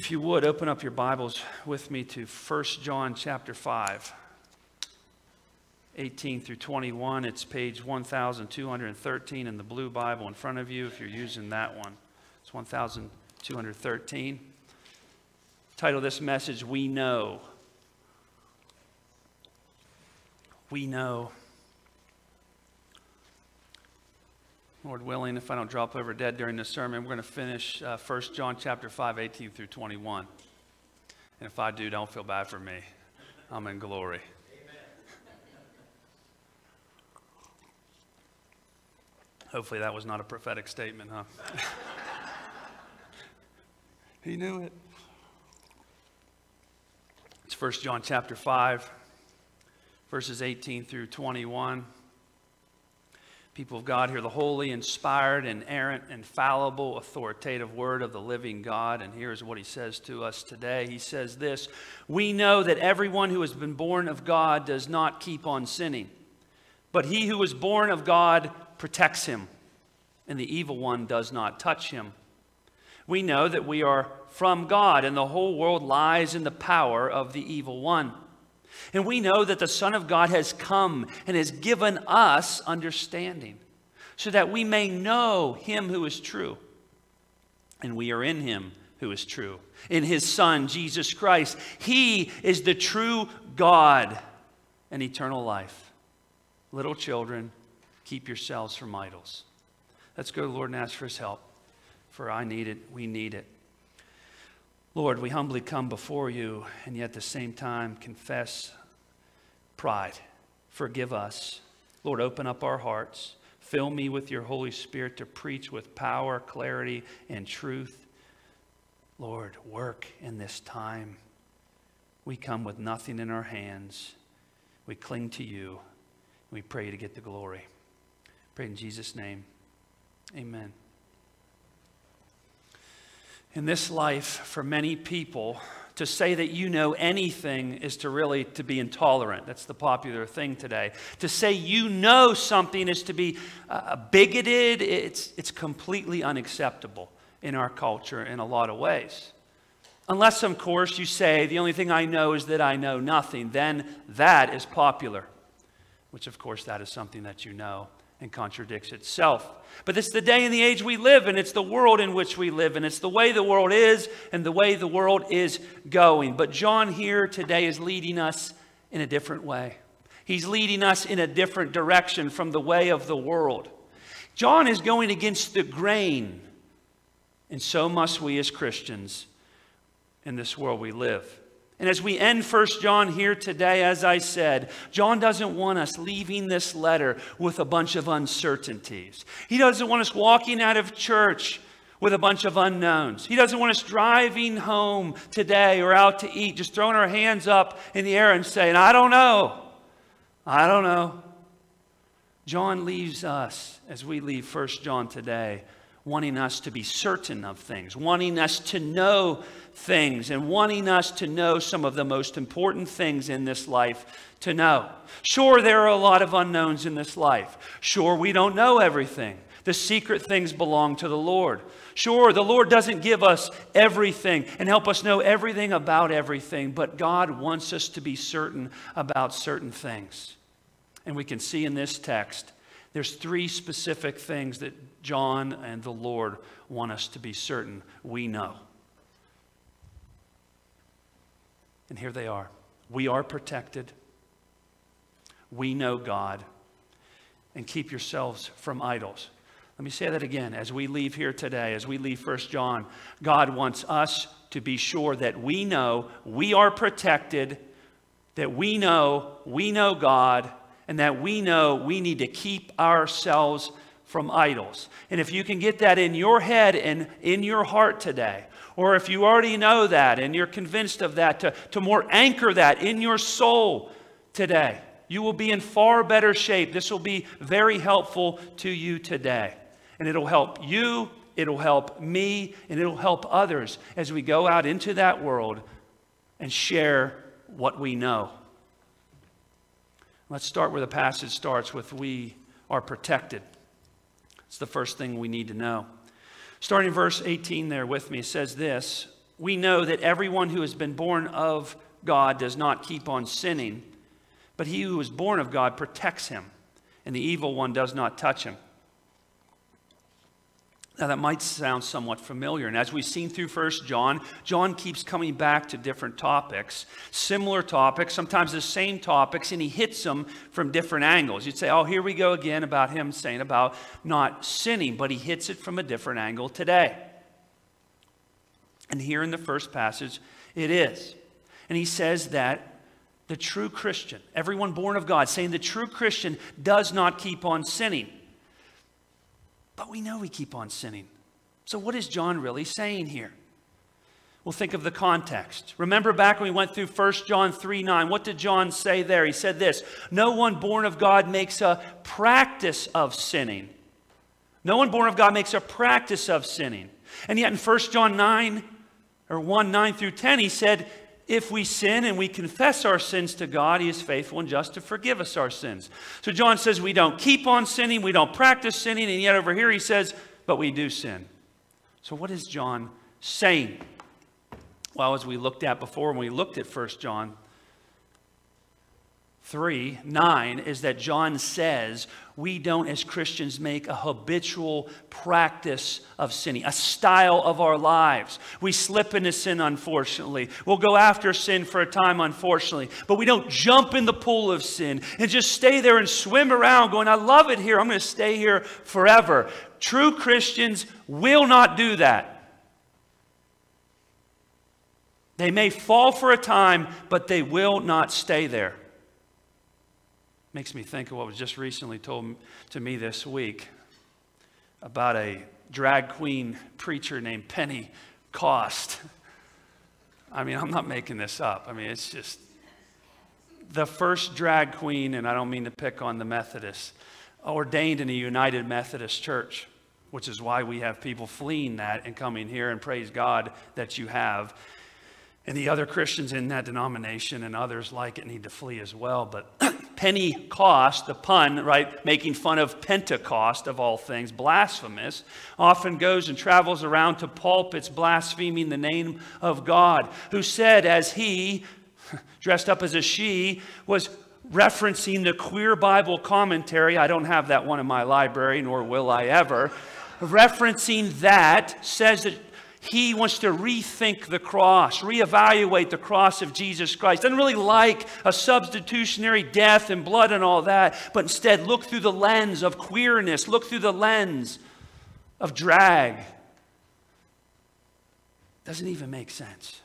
If you would, open up your Bibles with me to 1 John chapter 5, 18 through 21. It's page 1213 in the blue Bible in front of you if you're using that one. It's 1213. Title this message, We Know. We know. Lord willing, if I don't drop over dead during this sermon, we're going to finish uh, 1 John chapter 5, 18 through 21. And if I do, don't feel bad for me. I'm in glory. Amen. Hopefully that was not a prophetic statement, huh? he knew it. It's 1 John chapter 5, verses 18 through 21 people of God, hear the holy, inspired, inerrant, infallible, authoritative word of the living God. And here's what he says to us today. He says this We know that everyone who has been born of God does not keep on sinning, but he who is born of God protects him, and the evil one does not touch him. We know that we are from God, and the whole world lies in the power of the evil one. And we know that the Son of God has come and has given us understanding so that we may know him who is true. And we are in him who is true, in his Son, Jesus Christ. He is the true God and eternal life. Little children, keep yourselves from idols. Let's go to the Lord and ask for his help, for I need it, we need it. Lord, we humbly come before you and yet at the same time confess pride. Forgive us. Lord, open up our hearts. Fill me with your Holy Spirit to preach with power, clarity, and truth. Lord, work in this time. We come with nothing in our hands. We cling to you. We pray to get the glory. Pray in Jesus' name. Amen. In this life, for many people, to say that you know anything is to really to be intolerant. That's the popular thing today. To say you know something is to be uh, bigoted. It's, it's completely unacceptable in our culture in a lot of ways. Unless, of course, you say, the only thing I know is that I know nothing, then that is popular, which, of course, that is something that you know and contradicts itself. But it's the day and the age we live in. It's the world in which we live in. It's the way the world is and the way the world is going. But John here today is leading us in a different way. He's leading us in a different direction from the way of the world. John is going against the grain. And so must we as Christians in this world we live. And as we end First John here today, as I said, John doesn't want us leaving this letter with a bunch of uncertainties. He doesn't want us walking out of church with a bunch of unknowns. He doesn't want us driving home today or out to eat, just throwing our hands up in the air and saying, I don't know. I don't know. John leaves us as we leave First John today wanting us to be certain of things, wanting us to know things, and wanting us to know some of the most important things in this life to know. Sure, there are a lot of unknowns in this life. Sure, we don't know everything. The secret things belong to the Lord. Sure, the Lord doesn't give us everything and help us know everything about everything, but God wants us to be certain about certain things. And we can see in this text there's three specific things that John and the Lord want us to be certain we know. And here they are. We are protected. We know God. And keep yourselves from idols. Let me say that again. As we leave here today, as we leave First John, God wants us to be sure that we know we are protected, that we know we know God, and that we know we need to keep ourselves from idols. And if you can get that in your head and in your heart today, or if you already know that and you're convinced of that, to, to more anchor that in your soul today, you will be in far better shape. This will be very helpful to you today. And it'll help you, it'll help me, and it'll help others as we go out into that world and share what we know. Let's start where the passage starts with we are protected. It's the first thing we need to know. Starting verse 18 there with me, says this we know that everyone who has been born of God does not keep on sinning, but he who is born of God protects him, and the evil one does not touch him. Now, that might sound somewhat familiar. And as we've seen through First John, John keeps coming back to different topics, similar topics, sometimes the same topics, and he hits them from different angles. You'd say, oh, here we go again about him saying about not sinning, but he hits it from a different angle today. And here in the first passage, it is. And he says that the true Christian, everyone born of God, saying the true Christian does not keep on sinning. But we know we keep on sinning. So, what is John really saying here? Well, think of the context. Remember back when we went through 1 John 3 9, what did John say there? He said this No one born of God makes a practice of sinning. No one born of God makes a practice of sinning. And yet in 1 John 9, or 1 9 through 10, he said, if we sin and we confess our sins to God, He is faithful and just to forgive us our sins. So John says we don't keep on sinning, we don't practice sinning, and yet over here he says, but we do sin. So what is John saying? Well, as we looked at before when we looked at 1 John 3 9 is that John says we don't, as Christians, make a habitual practice of sinning, a style of our lives. We slip into sin, unfortunately. We'll go after sin for a time, unfortunately, but we don't jump in the pool of sin and just stay there and swim around going, I love it here. I'm going to stay here forever. True Christians will not do that. They may fall for a time, but they will not stay there. Makes me think of what was just recently told to me this week about a drag queen preacher named Penny Cost. I mean, I'm not making this up. I mean, it's just the first drag queen, and I don't mean to pick on the Methodists, ordained in a United Methodist Church, which is why we have people fleeing that and coming here and praise God that you have. And the other Christians in that denomination and others like it need to flee as well. But penny cost, the pun, right, making fun of Pentecost of all things, blasphemous, often goes and travels around to pulpits blaspheming the name of God, who said, as he, dressed up as a she, was referencing the queer Bible commentary. I don't have that one in my library, nor will I ever. referencing that says that he wants to rethink the cross, reevaluate the cross of Jesus Christ. Doesn't really like a substitutionary death and blood and all that, but instead look through the lens of queerness, look through the lens of drag. Doesn't even make sense.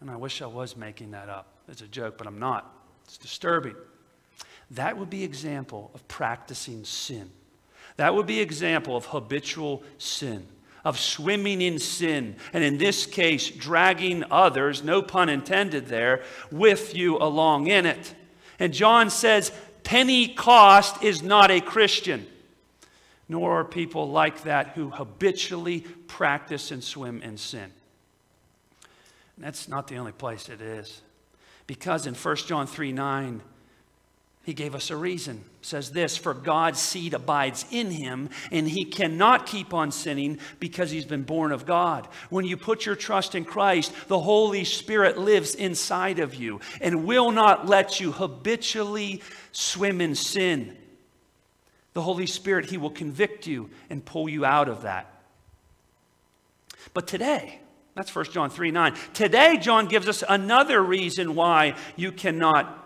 And I wish I was making that up as a joke, but I'm not. It's disturbing. That would be example of practicing sin. That would be example of habitual sin of swimming in sin, and in this case, dragging others, no pun intended there, with you along in it. And John says, penny cost is not a Christian, nor are people like that who habitually practice and swim in sin. And that's not the only place it is. Because in 1 John 3 9, he gave us a reason. It says this, for God's seed abides in him, and he cannot keep on sinning because he's been born of God. When you put your trust in Christ, the Holy Spirit lives inside of you and will not let you habitually swim in sin. The Holy Spirit, he will convict you and pull you out of that. But today, that's 1 John 3 9. Today, John gives us another reason why you cannot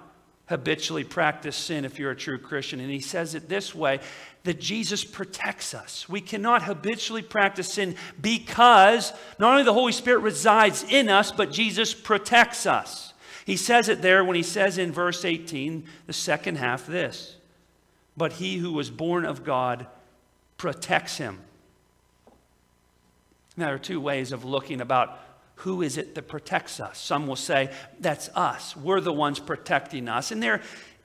habitually practice sin if you're a true Christian. And he says it this way that Jesus protects us. We cannot habitually practice sin because not only the Holy Spirit resides in us, but Jesus protects us. He says it there when he says in verse 18, the second half, this But he who was born of God protects him. Now, there are two ways of looking about who is it that protects us? Some will say, that's us. We're the ones protecting us. And there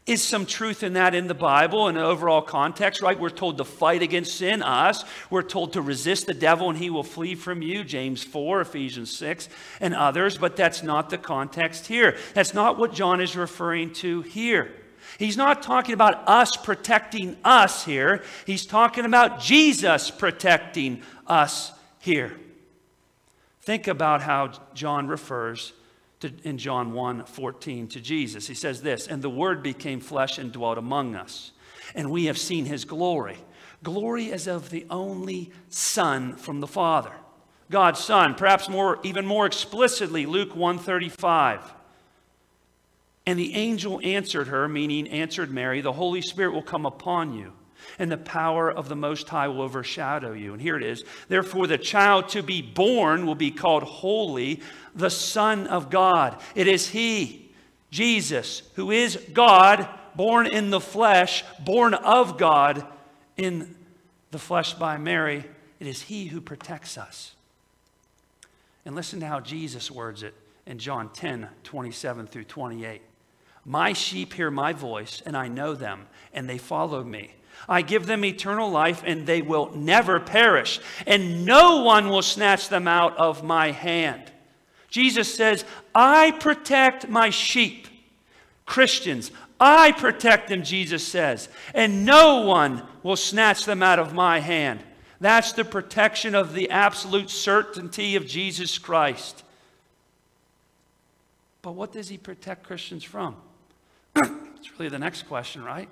is some truth in that in the Bible and overall context, right? We're told to fight against sin, us. We're told to resist the devil and he will flee from you, James 4, Ephesians 6, and others. But that's not the context here. That's not what John is referring to here. He's not talking about us protecting us here. He's talking about Jesus protecting us here. Think about how John refers to, in John 1 14 to Jesus. He says this, and the Word became flesh and dwelt among us, and we have seen his glory. Glory as of the only Son from the Father. God's Son, perhaps more, even more explicitly, Luke 135. And the angel answered her, meaning answered Mary, the Holy Spirit will come upon you and the power of the Most High will overshadow you. And here it is. Therefore, the child to be born will be called holy, the Son of God. It is He, Jesus, who is God, born in the flesh, born of God in the flesh by Mary. It is He who protects us. And listen to how Jesus words it in John 10 27 through 28. My sheep hear my voice, and I know them, and they follow me. I give them eternal life, and they will never perish, and no one will snatch them out of my hand. Jesus says, I protect my sheep. Christians, I protect them, Jesus says, and no one will snatch them out of my hand. That's the protection of the absolute certainty of Jesus Christ. But what does he protect Christians from? it's really the next question, right?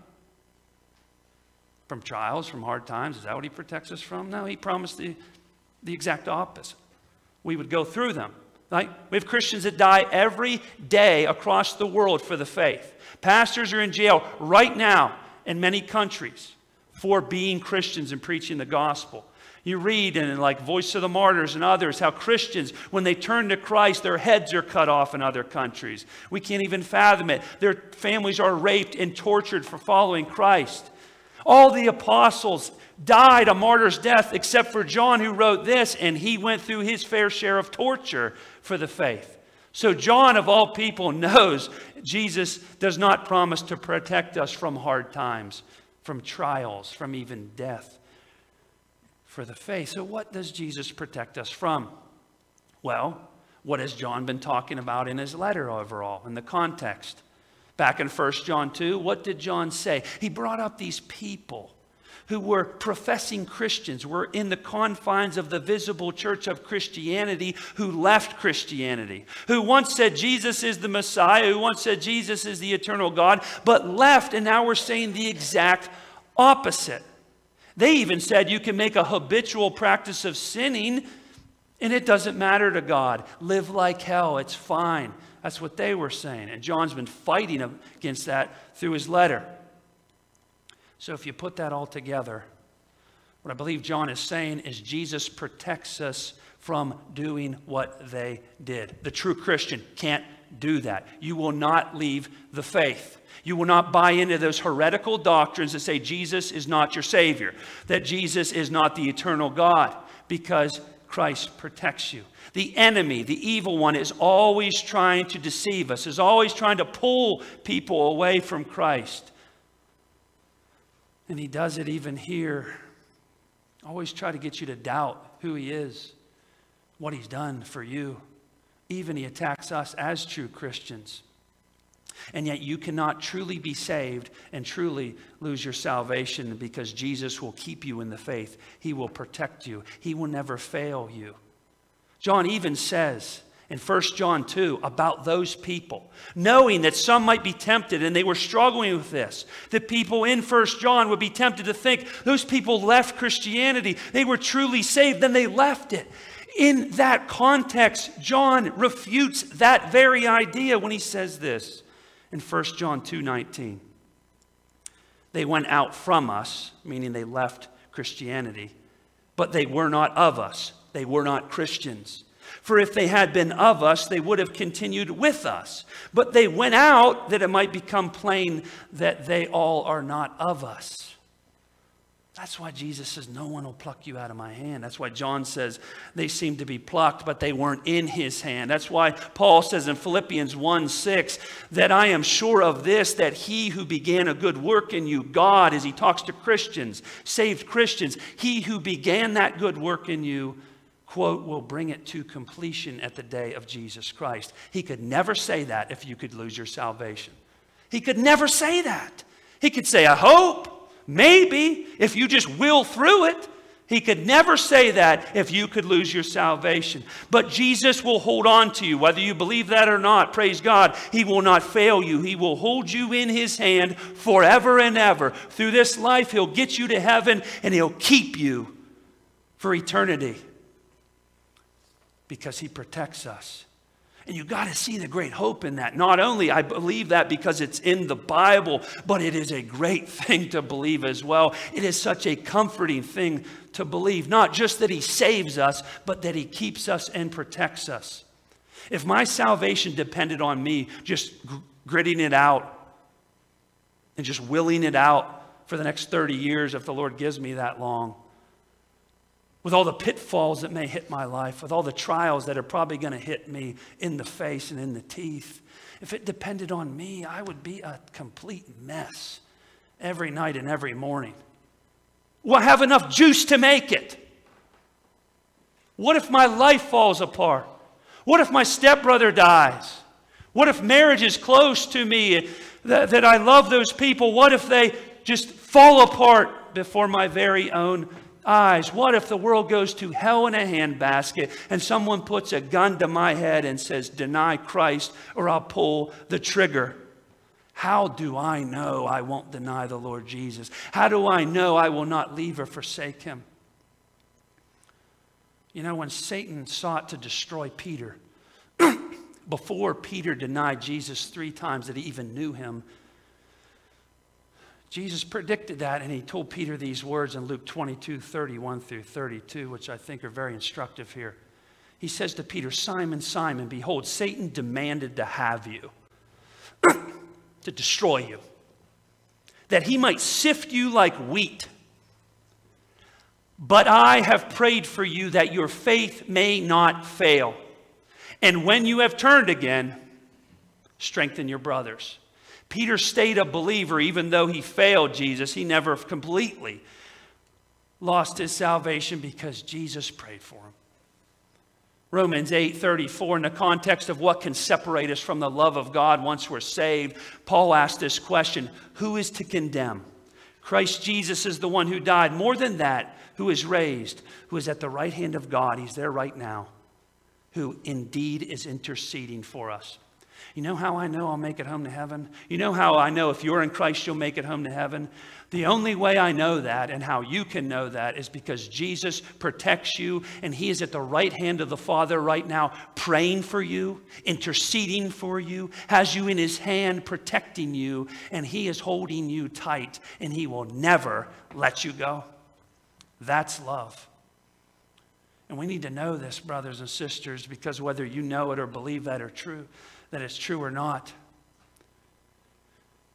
From trials, from hard times. Is that what he protects us from? No, he promised the, the exact opposite. We would go through them. Right? We have Christians that die every day across the world for the faith. Pastors are in jail right now in many countries for being Christians and preaching the gospel. You read in like Voice of the Martyrs and others how Christians, when they turn to Christ, their heads are cut off in other countries. We can't even fathom it. Their families are raped and tortured for following Christ. All the apostles died a martyr's death except for John, who wrote this, and he went through his fair share of torture for the faith. So, John, of all people, knows Jesus does not promise to protect us from hard times, from trials, from even death for the faith. So, what does Jesus protect us from? Well, what has John been talking about in his letter overall, in the context? Back in 1 John 2, what did John say? He brought up these people who were professing Christians, were in the confines of the visible church of Christianity, who left Christianity, who once said Jesus is the Messiah, who once said Jesus is the eternal God, but left, and now we're saying the exact opposite. They even said you can make a habitual practice of sinning and it doesn't matter to God. Live like hell, it's fine. That's what they were saying. And John's been fighting against that through his letter. So if you put that all together, what I believe John is saying is Jesus protects us from doing what they did. The true Christian can't do that. You will not leave the faith. You will not buy into those heretical doctrines that say Jesus is not your Savior, that Jesus is not the eternal God, because Christ protects you. The enemy, the evil one, is always trying to deceive us, is always trying to pull people away from Christ. And he does it even here. Always try to get you to doubt who he is, what he's done for you. Even he attacks us as true Christians. And yet you cannot truly be saved and truly lose your salvation because Jesus will keep you in the faith. He will protect you. He will never fail you. John even says in 1 John 2 about those people, knowing that some might be tempted and they were struggling with this, that people in 1 John would be tempted to think those people left Christianity. They were truly saved, then they left it. In that context, John refutes that very idea when he says this in 1 John 2:19. They went out from us, meaning they left Christianity, but they were not of us they were not Christians. For if they had been of us, they would have continued with us. But they went out that it might become plain that they all are not of us. That's why Jesus says, No one will pluck you out of my hand. That's why John says they seem to be plucked, but they weren't in his hand. That's why Paul says in Philippians 1 6 that I am sure of this, that he who began a good work in you, God, as he talks to Christians, saved Christians, he who began that good work in you, quote, will bring it to completion at the day of Jesus Christ. He could never say that if you could lose your salvation. He could never say that. He could say, I hope, maybe, if you just will through it. He could never say that if you could lose your salvation. But Jesus will hold on to you, whether you believe that or not. Praise God. He will not fail you. He will hold you in His hand forever and ever. Through this life, He'll get you to heaven and He'll keep you for eternity because He protects us. And you got to see the great hope in that. Not only I believe that because it's in the Bible, but it is a great thing to believe as well. It is such a comforting thing to believe. Not just that He saves us, but that He keeps us and protects us. If my salvation depended on me just gritting it out and just willing it out for the next 30 years, if the Lord gives me that long, with all the pitfalls that may hit my life, with all the trials that are probably going to hit me in the face and in the teeth. If it depended on me, I would be a complete mess every night and every morning. Will I have enough juice to make it? What if my life falls apart? What if my stepbrother dies? What if marriage is close to me, that, that I love those people? What if they just fall apart before my very own eyes. What if the world goes to hell in a handbasket and someone puts a gun to my head and says, Deny Christ or I'll pull the trigger? How do I know I won't deny the Lord Jesus? How do I know I will not leave or forsake him? You know, when Satan sought to destroy Peter, before Peter denied Jesus three times that he even knew him, Jesus predicted that, and he told Peter these words in Luke 22 31 through 32, which I think are very instructive here. He says to Peter, Simon, Simon, behold, Satan demanded to have you, to destroy you, that he might sift you like wheat. But I have prayed for you that your faith may not fail. And when you have turned again, strengthen your brothers. Peter stayed a believer even though he failed Jesus. He never completely lost his salvation because Jesus prayed for him. Romans 8:34 in the context of what can separate us from the love of God once we're saved, Paul asked this question, who is to condemn? Christ Jesus is the one who died, more than that, who is raised, who is at the right hand of God, he's there right now, who indeed is interceding for us. You know how I know I'll make it home to heaven? You know how I know if you're in Christ, you'll make it home to heaven? The only way I know that and how you can know that is because Jesus protects you and He is at the right hand of the Father right now, praying for you, interceding for you, has you in His hand, protecting you, and He is holding you tight and He will never let you go. That's love. And we need to know this, brothers and sisters, because whether you know it or believe that or true, that it's true or not.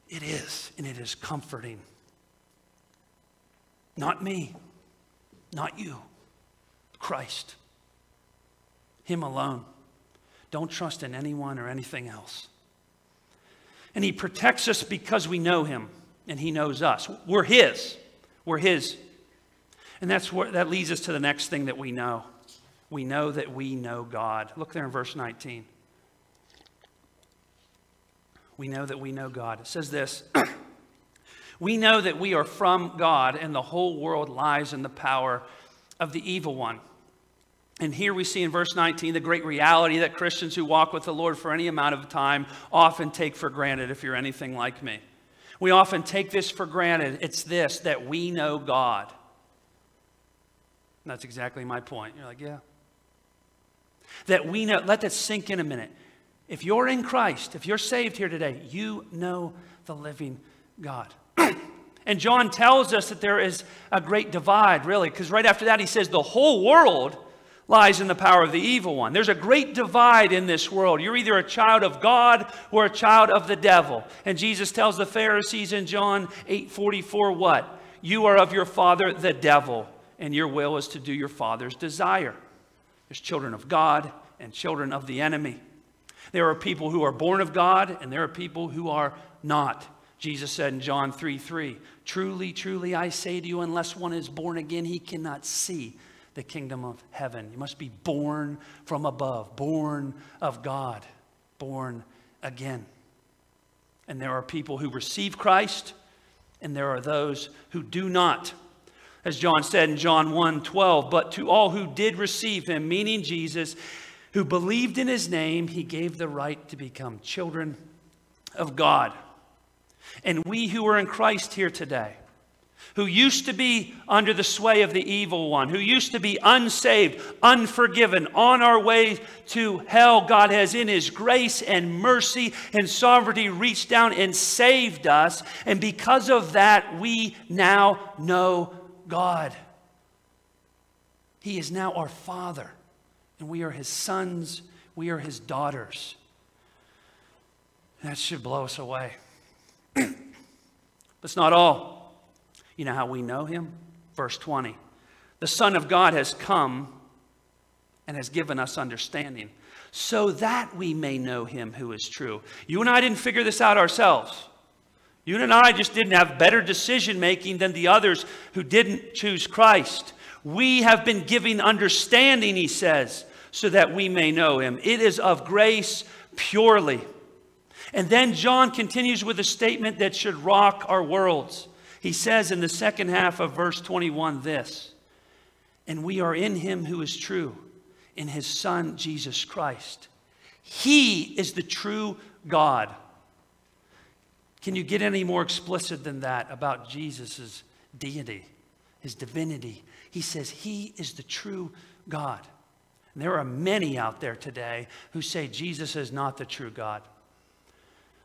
It is, and it is comforting. Not me, not you, Christ. Him alone. Don't trust in anyone or anything else. And He protects us because we know Him and He knows us. We're His. We're His. And that's where, that leads us to the next thing that we know. We know that we know God. Look there in verse 19 we know that we know God. It says this We know that we are from God, and the whole world lies in the power of the evil one. And here we see in verse 19 the great reality that Christians who walk with the Lord for any amount of time often take for granted, if you're anything like me. We often take this for granted. It's this that we know God. And that's exactly my point. You're like, yeah. That we know, let that sink in a minute. If you're in Christ, if you're saved here today, you know the living God. and John tells us that there is a great divide, really, because right after that he says the whole world lies in the power of the evil one. There's a great divide in this world. You're either a child of God or a child of the devil. And Jesus tells the Pharisees in John 8:44 what? You are of your father the devil, and your will is to do your father's desire. There's children of God and children of the enemy. There are people who are born of God, and there are people who are not. Jesus said in John 3 3, Truly, truly, I say to you, unless one is born again, he cannot see the kingdom of heaven. You must be born from above, born of God, born again. And there are people who receive Christ, and there are those who do not. As John said in John 1 12, but to all who did receive him, meaning Jesus, who believed in his name, he gave the right to become children of God. And we who are in Christ here today, who used to be under the sway of the evil one, who used to be unsaved, unforgiven, on our way to hell, God has, in His grace and mercy and sovereignty, reached down and saved us. And because of that, we now know God. He is now our Father, and we are His sons, we are His daughters. That should blow us away. but it's not all. You know how we know him? Verse 20. The Son of God has come and has given us understanding so that we may know him who is true. You and I didn't figure this out ourselves. You and I just didn't have better decision making than the others who didn't choose Christ. We have been giving understanding, he says, so that we may know him. It is of grace purely. And then John continues with a statement that should rock our worlds. He says in the second half of verse 21 this And we are in him who is true, in his Son, Jesus Christ. He is the true God. Can you get any more explicit than that about Jesus' deity, his divinity? He says he is the true God. And there are many out there today who say Jesus is not the true God.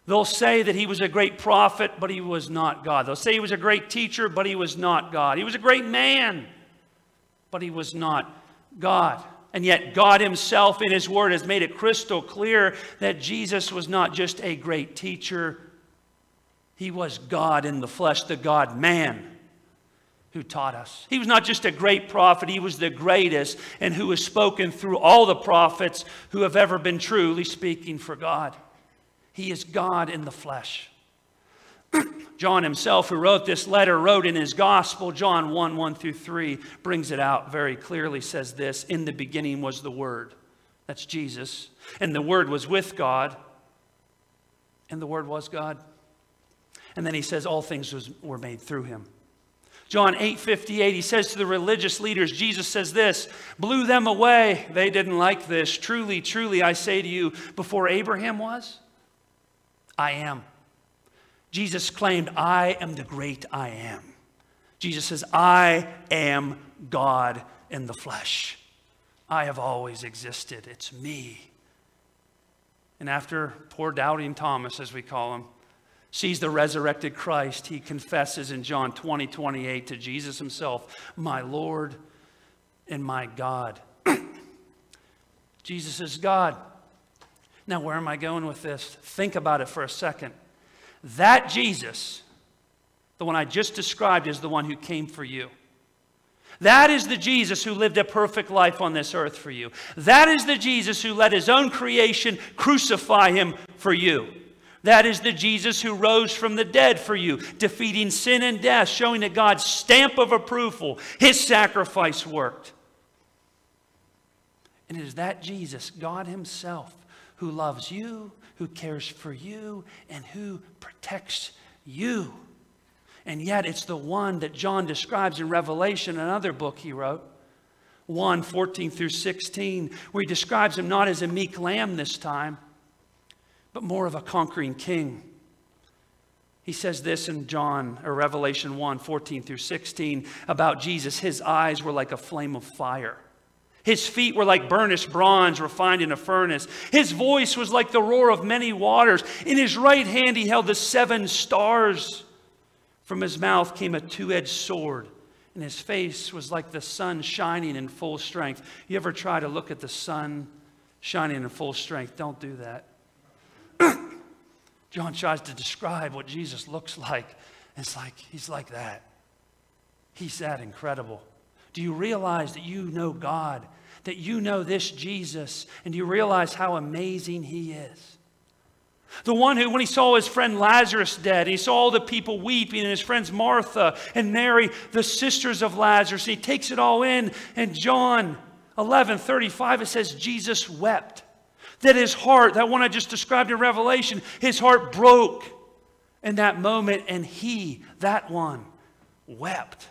They'll say that he was a great prophet, but he was not God. They'll say he was a great teacher, but he was not God. He was a great man, but he was not God. And yet, God Himself in His Word has made it crystal clear that Jesus was not just a great teacher, He was God in the flesh, the God man who taught us. He was not just a great prophet, He was the greatest, and who has spoken through all the prophets who have ever been truly speaking for God. He is God in the flesh. John himself, who wrote this letter, wrote in his gospel, John 1 1 through 3, brings it out very clearly, says this In the beginning was the Word. That's Jesus. And the Word was with God. And the Word was God. And then he says, All things was, were made through him. John 8 58, he says to the religious leaders, Jesus says this, blew them away. They didn't like this. Truly, truly, I say to you, before Abraham was, I am. Jesus claimed, I am the great I am. Jesus says, I am God in the flesh. I have always existed. It's me. And after poor doubting Thomas, as we call him, sees the resurrected Christ, he confesses in John 20, 28 to Jesus himself, My Lord and my God. Jesus is God. Now, where am I going with this? Think about it for a second. That Jesus, the one I just described, is the one who came for you. That is the Jesus who lived a perfect life on this earth for you. That is the Jesus who let his own creation crucify him for you. That is the Jesus who rose from the dead for you, defeating sin and death, showing that God's stamp of approval, his sacrifice worked. And it is that Jesus, God himself, who loves you, who cares for you, and who protects you. And yet, it's the one that John describes in Revelation, another book he wrote, 1 14 through 16, where he describes him not as a meek lamb this time, but more of a conquering king. He says this in John or Revelation 1 14 through 16 about Jesus. His eyes were like a flame of fire. His feet were like burnished bronze refined in a furnace. His voice was like the roar of many waters. In his right hand he held the seven stars. From his mouth came a two edged sword, and his face was like the sun shining in full strength. You ever try to look at the sun shining in full strength? Don't do that. John tries to describe what Jesus looks like. It's like he's like that. He's that incredible. Do you realize that you know God, that you know this Jesus, and do you realize how amazing He is? The one who, when he saw his friend Lazarus dead, he saw all the people weeping, and his friends Martha and Mary, the sisters of Lazarus, he takes it all in. And John 11 35, it says, Jesus wept. That his heart, that one I just described in Revelation, his heart broke in that moment, and he, that one, wept.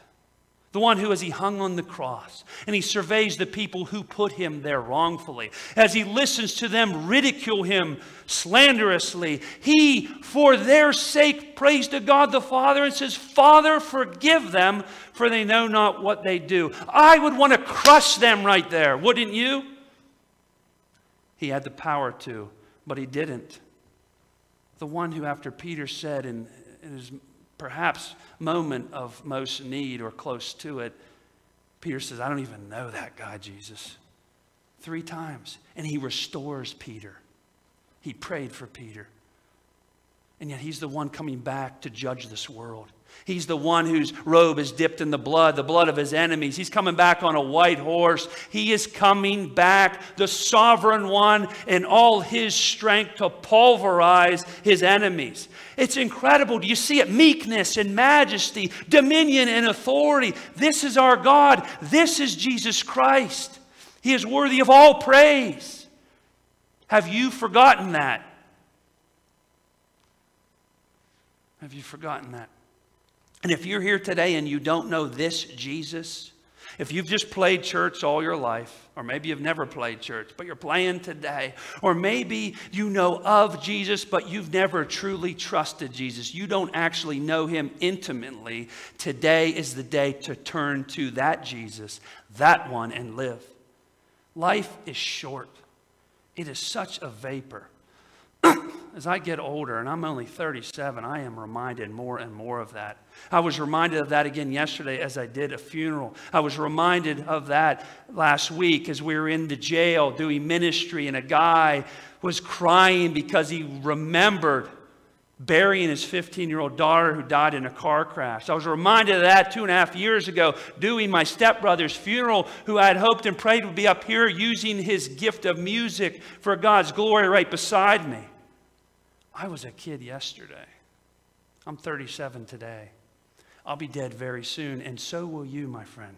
the one who, as he hung on the cross, and he surveys the people who put him there wrongfully, as he listens to them ridicule him slanderously, he, for their sake, prays to God the Father and says, Father, forgive them, for they know not what they do. I would want to crush them right there, wouldn't you? He had the power to, but he didn't. The one who, after Peter said in, in his perhaps moment of most need or close to it, Peter says, I don't even know that guy, Jesus. Three times. And he restores Peter. He prayed for Peter. And yet he's the one coming back to judge this world. He's the one whose robe is dipped in the blood, the blood of his enemies. He's coming back on a white horse. He is coming back, the sovereign one, in all his strength to pulverize his enemies. It's incredible. Do you see it? Meekness and majesty, dominion and authority. This is our God. This is Jesus Christ. He is worthy of all praise. Have you forgotten that? Have you forgotten that? And if you're here today and you don't know this Jesus, if you've just played church all your life, or maybe you've never played church, but you're playing today, or maybe you know of Jesus, but you've never truly trusted Jesus, you don't actually know him intimately, today is the day to turn to that Jesus, that one, and live. Life is short, it is such a vapor. As I get older, and I'm only 37, I am reminded more and more of that. I was reminded of that again yesterday as I did a funeral. I was reminded of that last week as we were in the jail doing ministry, and a guy was crying because he remembered burying his 15 year old daughter who died in a car crash. I was reminded of that two and a half years ago doing my stepbrother's funeral, who I had hoped and prayed would be up here using his gift of music for God's glory right beside me. I was a kid yesterday. I'm 37 today. I'll be dead very soon, and so will you, my friend.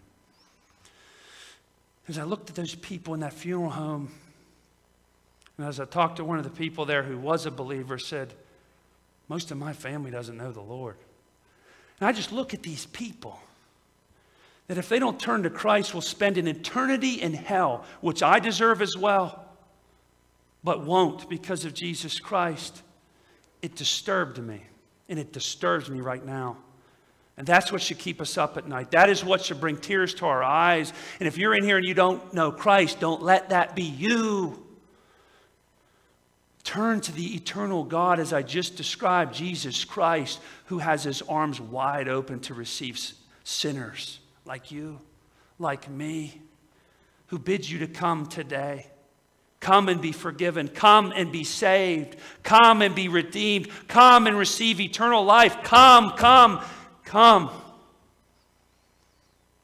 As I looked at those people in that funeral home, and as I talked to one of the people there who was a believer, said, Most of my family doesn't know the Lord. And I just look at these people that if they don't turn to Christ, will spend an eternity in hell, which I deserve as well, but won't because of Jesus Christ it disturbed me, and it disturbs me right now. And that's what should keep us up at night. That is what should bring tears to our eyes. And if you're in here and you don't know Christ, don't let that be you. Turn to the eternal God as I just described, Jesus Christ, who has his arms wide open to receive sinners like you, like me, who bids you to come today. Come and be forgiven. Come and be saved. Come and be redeemed. Come and receive eternal life. Come, come, come.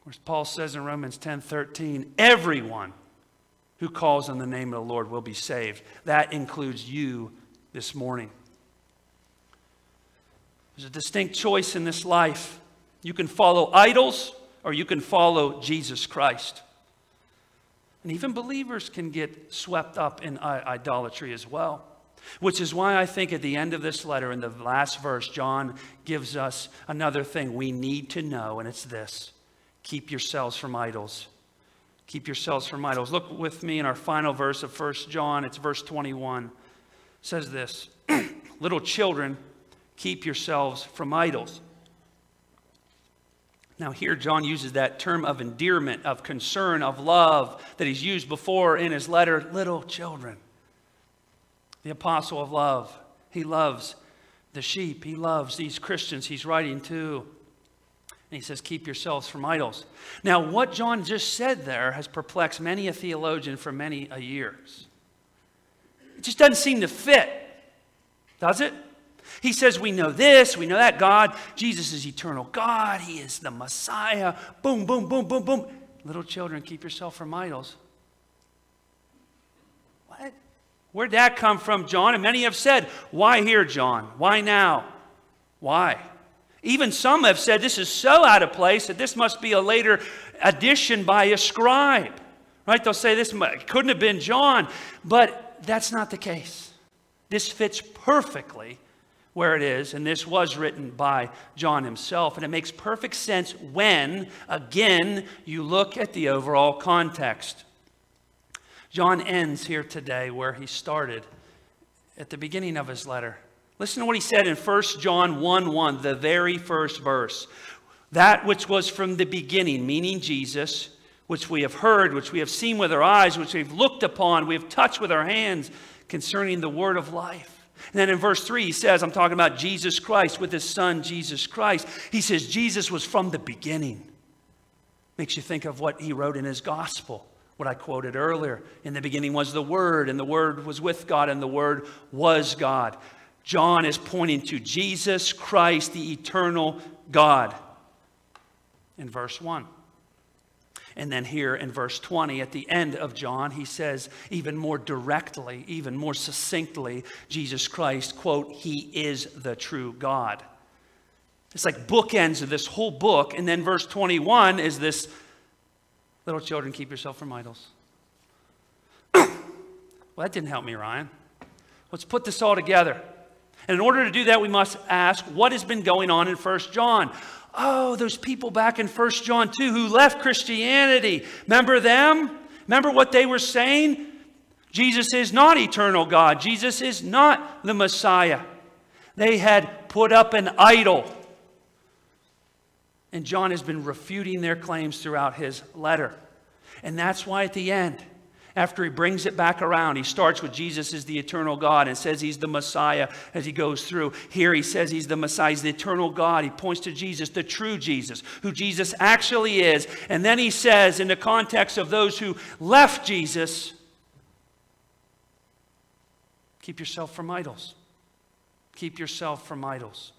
As Paul says in Romans 10 13, everyone who calls on the name of the Lord will be saved. That includes you this morning. There's a distinct choice in this life. You can follow idols or you can follow Jesus Christ. And even believers can get swept up in uh, idolatry as well. Which is why I think at the end of this letter, in the last verse, John gives us another thing we need to know, and it's this keep yourselves from idols. Keep yourselves from idols. Look with me in our final verse of 1 John, it's verse 21. It says this Little children, keep yourselves from idols. Now, here John uses that term of endearment, of concern, of love that he's used before in his letter, little children. The apostle of love. He loves the sheep, he loves these Christians he's writing to. And he says, Keep yourselves from idols. Now, what John just said there has perplexed many a theologian for many a years. It just doesn't seem to fit, does it? He says, We know this, we know that. God, Jesus is eternal God, He is the Messiah. Boom, boom, boom, boom, boom. Little children, keep yourself from idols. What? Where'd that come from, John? And many have said, Why here, John? Why now? Why? Even some have said this is so out of place that this must be a later addition by a scribe. Right? They'll say this couldn't have been John, but that's not the case. This fits perfectly where it is, and this was written by John himself, and it makes perfect sense when, again, you look at the overall context. John ends here today where he started at the beginning of his letter. Listen to what he said in 1 John 1 1, the very first verse. That which was from the beginning, meaning Jesus, which we have heard, which we have seen with our eyes, which we've looked upon, we have touched with our hands concerning the word of life. And then in verse 3, he says, I'm talking about Jesus Christ with his son, Jesus Christ. He says, Jesus was from the beginning. Makes you think of what he wrote in his gospel, what I quoted earlier. In the beginning was the Word, and the Word was with God, and the Word was God. John is pointing to Jesus Christ, the eternal God, in verse 1. And then here in verse 20, at the end of John, he says even more directly, even more succinctly, Jesus Christ, quote, He is the true God. It's like bookends of this whole book. And then verse 21 is this little children, keep yourself from idols. well, that didn't help me, Ryan. Let's put this all together. And in order to do that, we must ask what has been going on in 1 John? Oh, those people back in 1 John 2 who left Christianity. Remember them? Remember what they were saying? Jesus is not eternal God. Jesus is not the Messiah. They had put up an idol. And John has been refuting their claims throughout his letter. And that's why at the end, after he brings it back around, he starts with Jesus is the eternal God and says he's the Messiah as he goes through. Here he says he's the Messiah, he's the eternal God. He points to Jesus, the true Jesus, who Jesus actually is. And then he says, in the context of those who left Jesus, keep yourself from idols. Keep yourself from idols.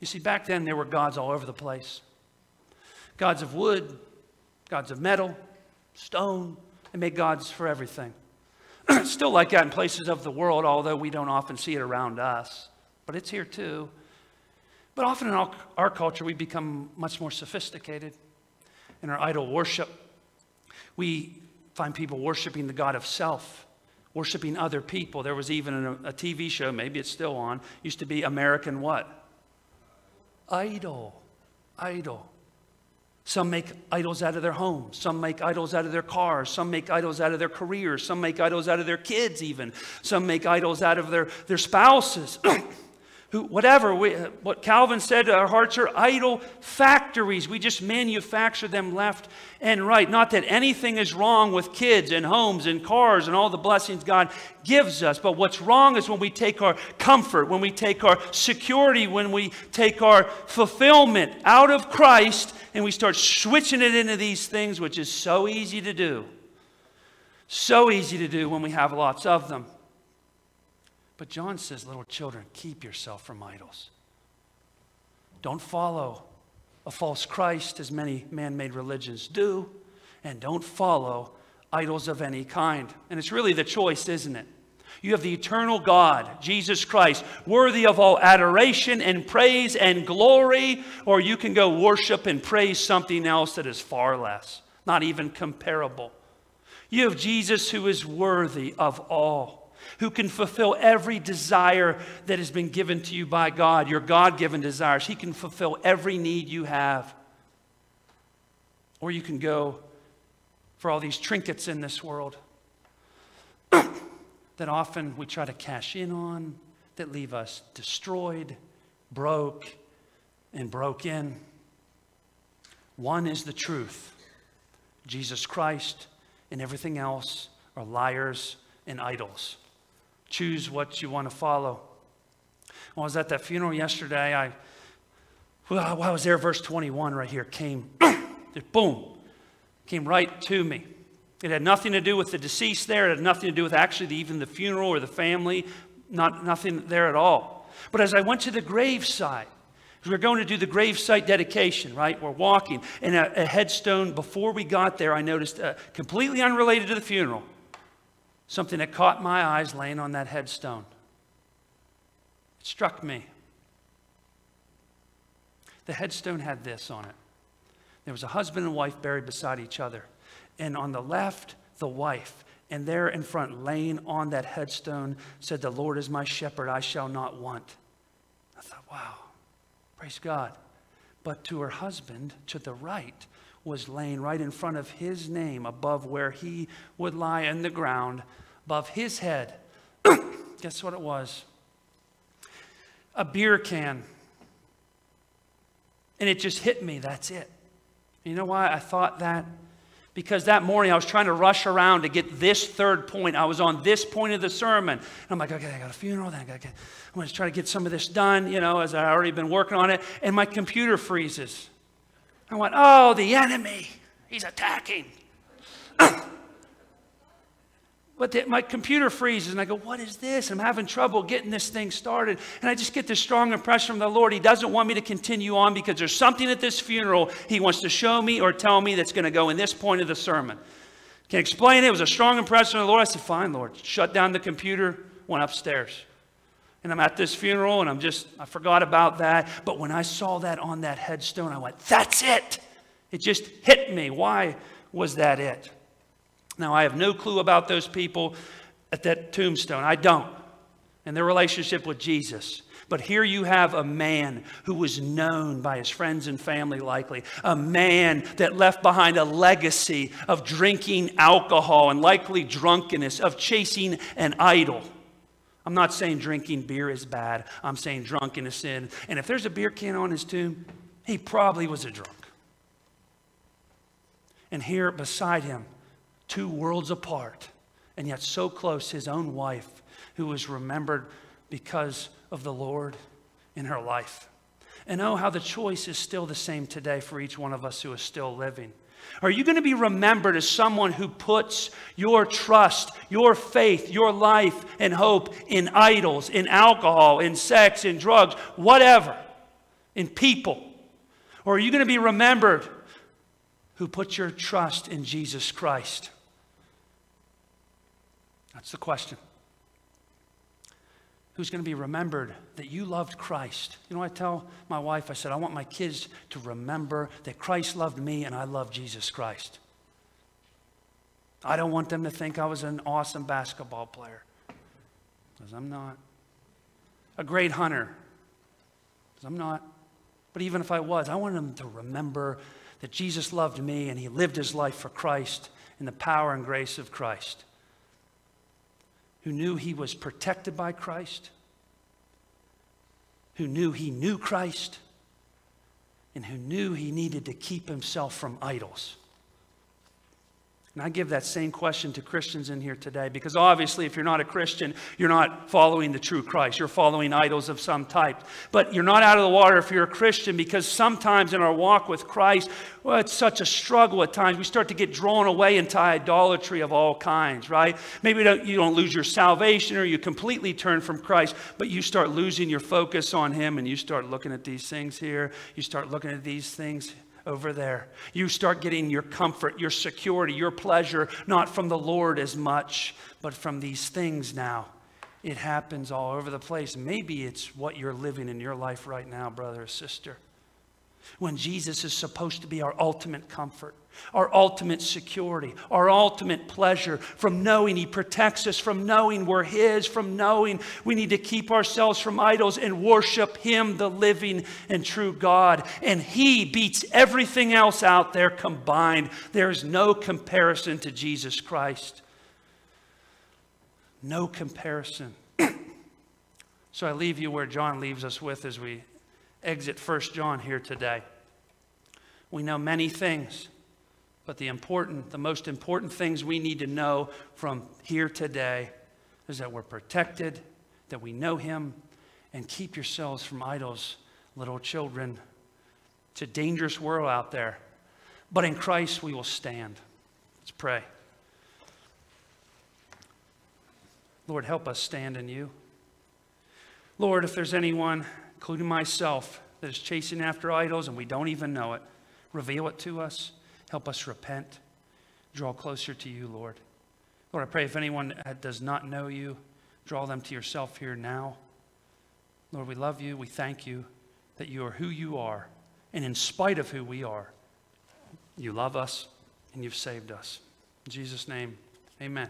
You see, back then there were gods all over the place gods of wood, gods of metal, stone. They made gods for everything. Still like that in places of the world, although we don't often see it around us. But it's here too. But often in our, culture, we become much more sophisticated in our idol worship. We find people worshiping the God of self, worshiping other people. There was even a TV show, maybe it's still on, used to be American what? Idol. Idol. Some make idols out of their homes. Some make idols out of their cars. Some make idols out of their careers. Some make idols out of their kids, even. Some make idols out of their, their spouses. who, whatever, we, uh, what Calvin said, our hearts are idol factories. We just manufacture them left and right. Not that anything is wrong with kids and homes and cars and all the blessings God gives us, but what's wrong is when we take our comfort, when we take our security, when we take our fulfillment out of Christ and we start switching it into these things, which is so easy to do. So easy to do when we have lots of them. But John says, little children, keep yourself from idols. Don't follow a false Christ as many man made religions do, and don't follow idols of any kind. And it's really the choice, isn't it? You have the eternal God, Jesus Christ, worthy of all adoration and praise and glory, or you can go worship and praise something else that is far less, not even comparable. You have Jesus who is worthy of all who can fulfill every desire that has been given to you by God, your God given desires. He can fulfill every need you have. Or you can go for all these trinkets in this world that often we try to cash in on, that leave us destroyed, broke, and broken. One is the truth Jesus Christ, and everything else are liars and idols. Choose what you want to follow. When I was at that funeral yesterday, I, well, I was there, verse 21 right here came, boom, came right to me. It had nothing to do with the deceased there. It had nothing to do with actually the, even the funeral or the family. Not, nothing there at all. But as I went to the gravesite, we we're going to do the gravesite dedication, right? We're walking. And a, a headstone, before we got there, I noticed, uh, completely unrelated to the funeral, something that caught my eyes laying on that headstone. It struck me. The headstone had this on it. There was a husband and wife buried beside each other. And on the left, the wife. And there in front, laying on that headstone, said, The Lord is my shepherd, I shall not want. I thought, wow, praise God. But to her husband, to the right, was laying right in front of his name, above where he would lie in the ground, above his head. Guess what it was? A beer can. And it just hit me. That's it. You know why I thought that? Because that morning I was trying to rush around to get this third point. I was on this point of the sermon. And I'm like, okay, I got a funeral. Then I got I'm going to try to get some of this done, you know, as I already been working on it. And my computer freezes. I went, oh, the enemy. He's attacking. But the, my computer freezes, and I go, What is this? I'm having trouble getting this thing started. And I just get this strong impression from the Lord. He doesn't want me to continue on because there's something at this funeral He wants to show me or tell me that's going to go in this point of the sermon. Can explain it. It was a strong impression of the Lord. I said, Fine, Lord. Shut down the computer, went upstairs. And I'm at this funeral, and I'm just, I forgot about that. But when I saw that on that headstone, I went, That's it. It just hit me. Why was that it? Now, I have no clue about those people at that tombstone. I don't. And their relationship with Jesus. But here you have a man who was known by his friends and family, likely. A man that left behind a legacy of drinking alcohol and likely drunkenness, of chasing an idol. I'm not saying drinking beer is bad. I'm saying drunkenness sin. And if there's a beer can on his tomb, he probably was a drunk. And here beside him two worlds apart, and yet so close, his own wife, who was remembered because of the Lord in her life. And oh, how the choice is still the same today for each one of us who is still living. Are you going to be remembered as someone who puts your trust, your faith, your life, and hope in idols, in alcohol, in sex, in drugs, whatever, in people? Or are you going to be remembered who put your trust in Jesus Christ? That's the question. Who's going to be remembered that you loved Christ? You know, I tell my wife, I said, I want my kids to remember that Christ loved me and I love Jesus Christ. I don't want them to think I was an awesome basketball player, because I'm not. A great hunter, because I'm not. But even if I was, I want them to remember that Jesus loved me and he lived his life for Christ in the power and grace of Christ who knew he was protected by Christ, who knew he knew Christ, and who knew he needed to keep himself from idols. And I give that same question to Christians in here today because obviously, if you're not a Christian, you're not following the true Christ. You're following idols of some type. But you're not out of the water if you're a Christian because sometimes in our walk with Christ, well, it's such a struggle at times. We start to get drawn away into idolatry of all kinds, right? Maybe don't, you don't lose your salvation or you completely turn from Christ, but you start losing your focus on Him and you start looking at these things here. You start looking at these things over there. You start getting your comfort, your security, your pleasure, not from the Lord as much, but from these things now. It happens all over the place. Maybe it's what you're living in your life right now, brother or sister when Jesus is supposed to be our ultimate comfort, our ultimate security, our ultimate pleasure from knowing He protects us, from knowing we're His, from knowing we need to keep ourselves from idols and worship Him, the living and true God. And He beats everything else out there combined. There is no comparison to Jesus Christ. No comparison. so I leave you where John leaves us with as we exit First John here today. We know many things, but the important, the most important things we need to know from here today is that we're protected, that we know Him, and keep yourselves from idols, little children. It's a dangerous world out there, but in Christ we will stand. Let's pray. Lord, help us stand in you. Lord, if there's anyone including myself, that is chasing after idols and we don't even know it. Reveal it to us. Help us repent. Draw closer to you, Lord. Lord, I pray if anyone does not know you, draw them to yourself here now. Lord, we love you. We thank you that you are who you are. And in spite of who we are, you love us and you've saved us. In Jesus' name, amen.